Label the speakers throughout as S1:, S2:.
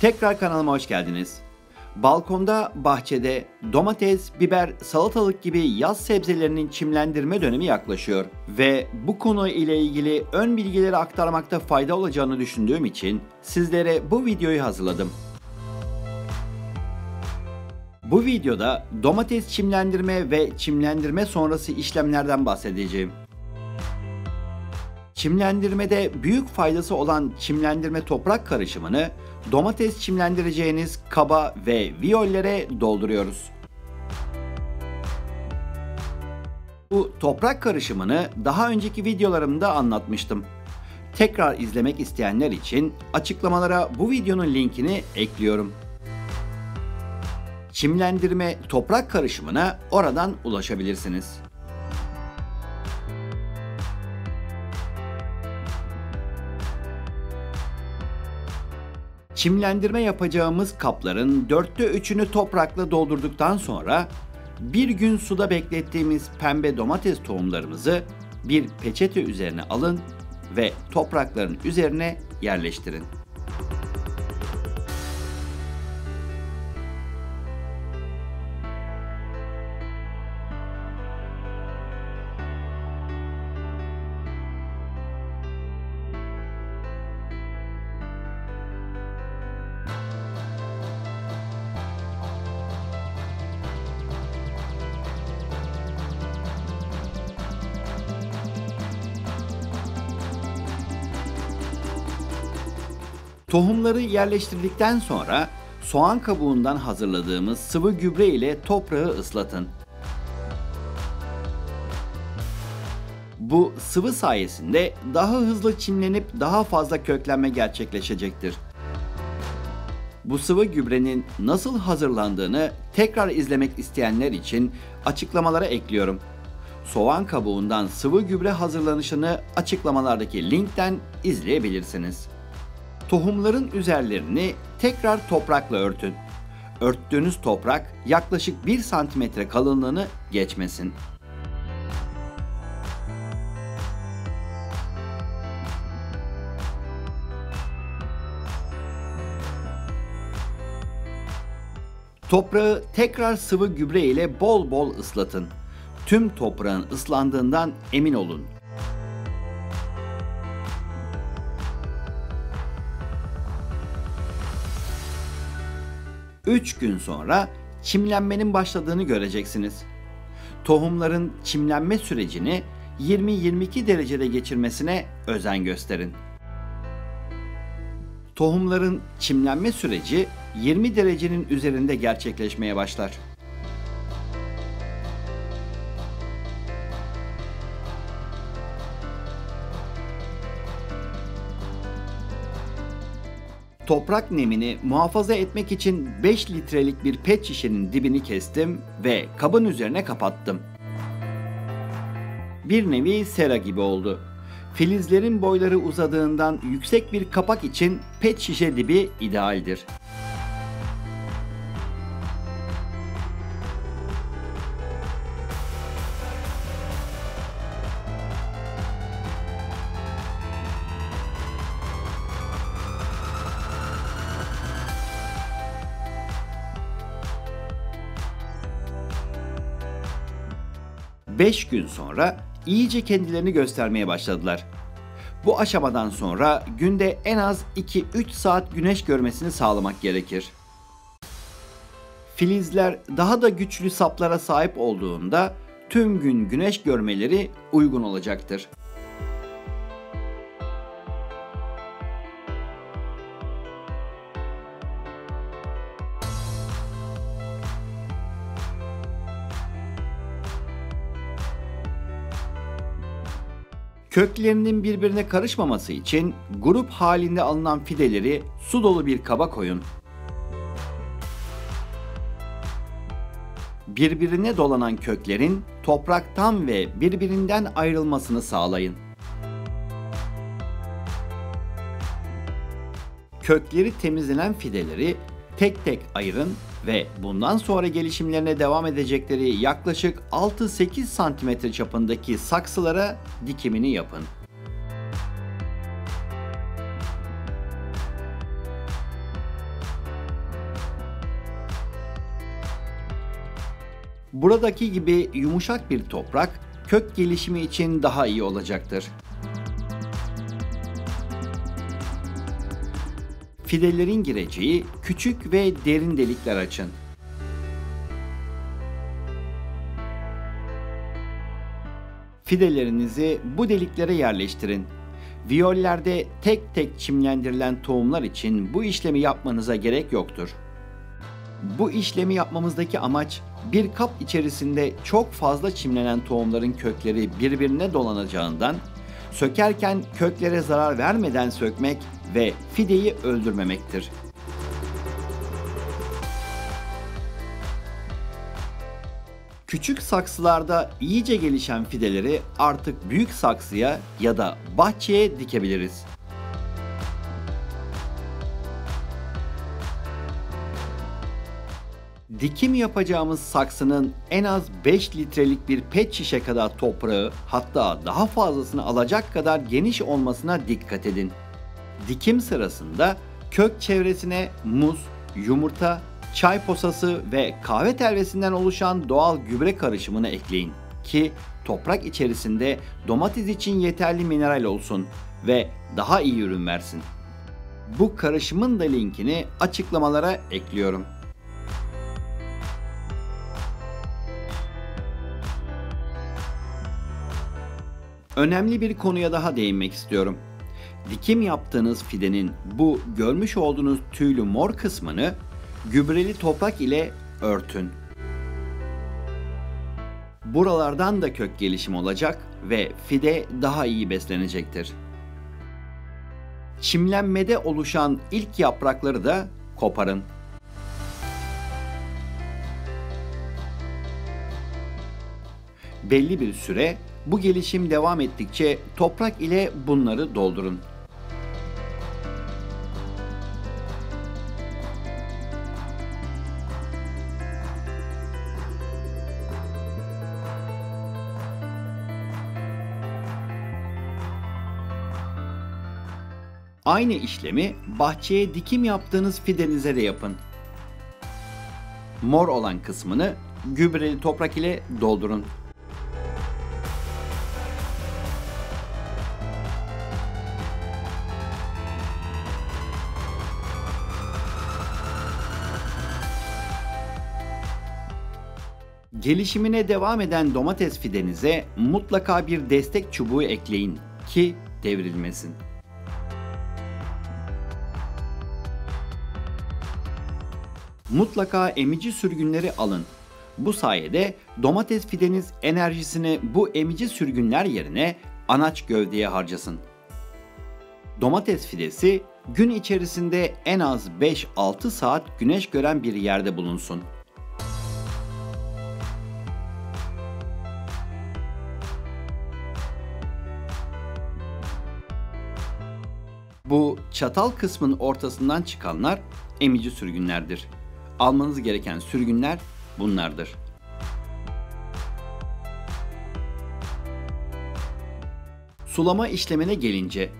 S1: Tekrar kanalıma hoş geldiniz. Balkonda, bahçede domates, biber, salatalık gibi yaz sebzelerinin çimlendirme dönemi yaklaşıyor ve bu konu ile ilgili ön bilgileri aktarmakta fayda olacağını düşündüğüm için sizlere bu videoyu hazırladım. Bu videoda domates çimlendirme ve çimlendirme sonrası işlemlerden bahsedeceğim. Çimlendirmede büyük faydası olan çimlendirme toprak karışımını domates çimlendireceğiniz kaba ve viyollere dolduruyoruz. Bu toprak karışımını daha önceki videolarımda anlatmıştım. Tekrar izlemek isteyenler için açıklamalara bu videonun linkini ekliyorum. Çimlendirme toprak karışımına oradan ulaşabilirsiniz. Çimlendirme yapacağımız kapların dörtte üçünü toprakla doldurduktan sonra bir gün suda beklettiğimiz pembe domates tohumlarımızı bir peçete üzerine alın ve toprakların üzerine yerleştirin. Tohumları yerleştirdikten sonra soğan kabuğundan hazırladığımız sıvı gübre ile toprağı ıslatın. Bu sıvı sayesinde daha hızlı çimlenip daha fazla köklenme gerçekleşecektir. Bu sıvı gübrenin nasıl hazırlandığını tekrar izlemek isteyenler için açıklamalara ekliyorum. Soğan kabuğundan sıvı gübre hazırlanışını açıklamalardaki linkten izleyebilirsiniz. Tohumların üzerlerini tekrar toprakla örtün. Örttüğünüz toprak yaklaşık 1 santimetre kalınlığını geçmesin. Toprağı tekrar sıvı gübre ile bol bol ıslatın. Tüm toprağın ıslandığından emin olun. 3 gün sonra çimlenmenin başladığını göreceksiniz. Tohumların çimlenme sürecini 20-22 derecede geçirmesine özen gösterin. Tohumların çimlenme süreci 20 derecenin üzerinde gerçekleşmeye başlar. Toprak nemini muhafaza etmek için 5 litrelik bir pet şişenin dibini kestim ve kabın üzerine kapattım. Bir nevi sera gibi oldu. Filizlerin boyları uzadığından yüksek bir kapak için pet şişe dibi idealdir. 5 gün sonra iyice kendilerini göstermeye başladılar. Bu aşamadan sonra günde en az 2-3 saat güneş görmesini sağlamak gerekir. Filizler daha da güçlü saplara sahip olduğunda tüm gün güneş görmeleri uygun olacaktır. Köklerinin birbirine karışmaması için grup halinde alınan fideleri su dolu bir kaba koyun. Birbirine dolanan köklerin topraktan ve birbirinden ayrılmasını sağlayın. Kökleri temizlenen fideleri tek tek ayırın ve bundan sonra gelişimlerine devam edecekleri yaklaşık 6-8 cm çapındaki saksılara dikimini yapın. Buradaki gibi yumuşak bir toprak kök gelişimi için daha iyi olacaktır. Fidelerin gireceği küçük ve derin delikler açın. Fidelerinizi bu deliklere yerleştirin. Viyollerde tek tek çimlendirilen tohumlar için bu işlemi yapmanıza gerek yoktur. Bu işlemi yapmamızdaki amaç bir kap içerisinde çok fazla çimlenen tohumların kökleri birbirine dolanacağından sökerken köklere zarar vermeden sökmek ve fideyi öldürmemektir. Küçük saksılarda iyice gelişen fideleri artık büyük saksıya ya da bahçeye dikebiliriz. Dikim yapacağımız saksının en az 5 litrelik bir pet şişe kadar toprağı hatta daha fazlasını alacak kadar geniş olmasına dikkat edin. Dikim sırasında kök çevresine muz, yumurta, çay posası ve kahve telvesinden oluşan doğal gübre karışımını ekleyin ki toprak içerisinde domates için yeterli mineral olsun ve daha iyi ürün versin. Bu karışımın da linkini açıklamalara ekliyorum. Önemli bir konuya daha değinmek istiyorum. Dikim yaptığınız fidenin bu görmüş olduğunuz tüylü mor kısmını gübreli toprak ile örtün. Buralardan da kök gelişimi olacak ve fide daha iyi beslenecektir. Çimlenmede oluşan ilk yaprakları da koparın. Belli bir süre bu gelişim devam ettikçe toprak ile bunları doldurun. Aynı işlemi bahçeye dikim yaptığınız fidenize de yapın. Mor olan kısmını gübreli toprak ile doldurun. Gelişimine devam eden domates fidenize mutlaka bir destek çubuğu ekleyin ki devrilmesin. Mutlaka emici sürgünleri alın. Bu sayede domates fideniz enerjisini bu emici sürgünler yerine anaç gövdeye harcasın. Domates fidesi gün içerisinde en az 5-6 saat güneş gören bir yerde bulunsun. Bu çatal kısmın ortasından çıkanlar emici sürgünlerdir. Almanız gereken sürgünler bunlardır. Sulama işlemine gelince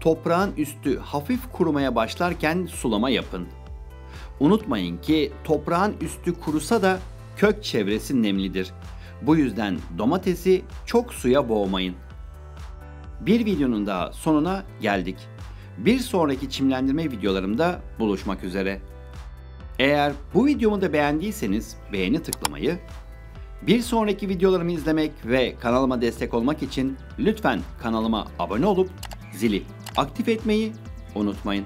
S1: toprağın üstü hafif kurumaya başlarken sulama yapın. Unutmayın ki toprağın üstü kurusa da kök çevresi nemlidir. Bu yüzden domatesi çok suya boğmayın. Bir videonun daha sonuna geldik. Bir sonraki çimlendirme videolarımda buluşmak üzere. Eğer bu videomu da beğendiyseniz beğeni tıklamayı, bir sonraki videolarımı izlemek ve kanalıma destek olmak için lütfen kanalıma abone olup zili aktif etmeyi unutmayın.